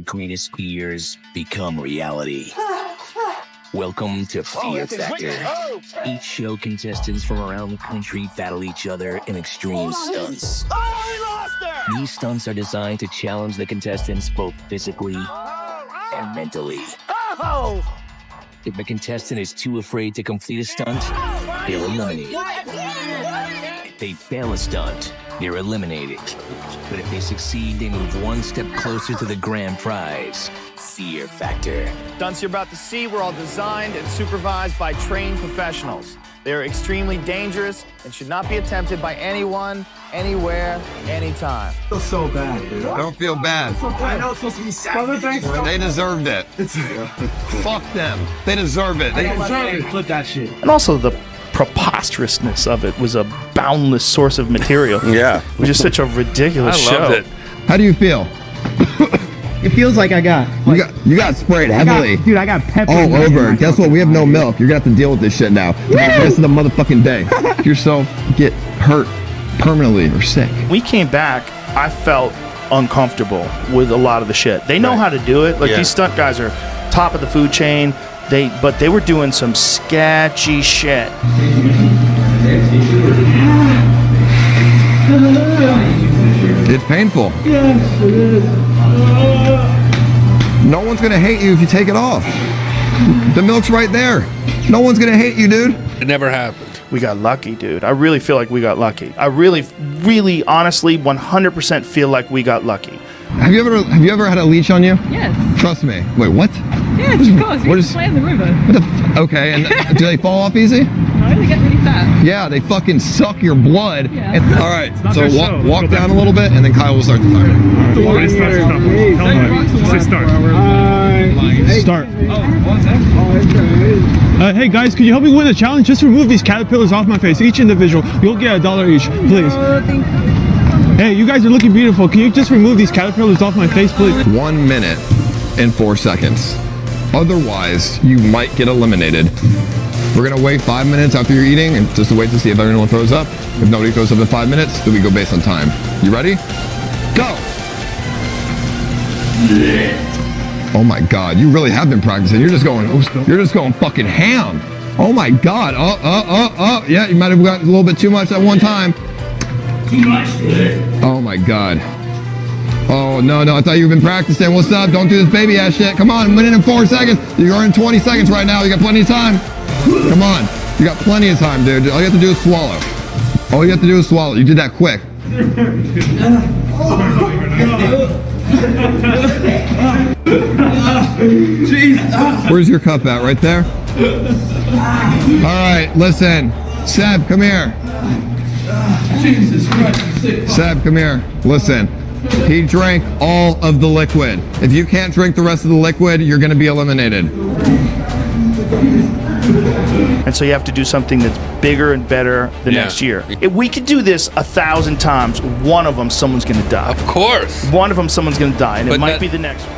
greatest fears become reality. Welcome to Fear Factor. Each show contestants from around the country battle each other in extreme stunts. These stunts are designed to challenge the contestants both physically and mentally. If a contestant is too afraid to complete a stunt, they're eliminated. If they fail a stunt, they're eliminated. But if they succeed, they move one step closer to the grand prize. Fear Factor. Stunts you're about to see were all designed and supervised by trained professionals. They are extremely dangerous and should not be attempted by anyone, anywhere, anytime. I feel so bad, dude. Don't feel bad. I know it's supposed to be sad. They deserved it. Fuck them. They deserve it. They deserve it. Flip that shit. And also the preposterousness of it was a boundless source of material. Yeah. It was just such a ridiculous I show. loved it. How do you feel? It feels like I got You got you got sprayed I got- heavily. dude, I got pepper. all in my- in over. Guess what? We have no milk. You're gonna have to deal with this shit now. For the rest of the motherfucking day. Yourself get hurt permanently or sick. We came back, I felt uncomfortable with a lot of the shit. They know Right. how to do it. Like Yeah. these stunt guys are top of the food chain. They but they were doing some sketchy shit. It's painful. No one's gonna hate you if you take it off. The milk's right there. No one's gonna hate you, dude. It never happened. We got lucky, dude. I really feel like we got lucky. I really, really, honestly, 100% feel like we got lucky. Have you ever have you ever had a leech on you? Yes. Trust me. Wait, what? Yes, of course. We What just is- play in the river. What the f- okay, and do they fall off easy? No, they get really fat. Yeah, they fucking suck your blood. Yeah. And- all right, so their walk, walk go back down to a little bit, and then Kyle will start the timer. Say start, stop. Tell them what. Say start. Start. Uh, hey guys, can you help me win a challenge? Just remove these caterpillars off my face, each individual. You'll get a dollar each, please. Hey, you guys are looking beautiful. Can you just remove these caterpillars off my face, please? One minute and four seconds. Otherwise, you might get eliminated. We're gonna wait five minutes after you're eating, and just wait to see if everyone throws up. If nobody throws up in five minutes, then we go based on time. You ready? Go. Oh my God, you really have been practicing. You're just going, you're just going fucking ham. Oh my God. Oh, oh, oh, oh. Yeah, you might have got a little bit too much at one time. Too much. Oh my God. Oh no, no, I thought you've been practicing. What's up? Don't do this baby ass shit. Come on, a minute and four seconds. You're in 20 seconds right now. You got plenty of time. Come on. You got plenty of time, dude. All you have to do is swallow. All you have to do is swallow. You did that quick. Where's your cup at? Right there? All right, listen. Seb, come here. Jesus Christ. Seb, come here. Listen. He drank all of the liquid. If you can't drink the rest of the liquid, you're going to be eliminated. And so you have to do something that's bigger and better the Yeah. next year. If we could do this a thousand times, one of them, someone's going to die. Of course. One of them, someone's going to die, and it might that- be the next one.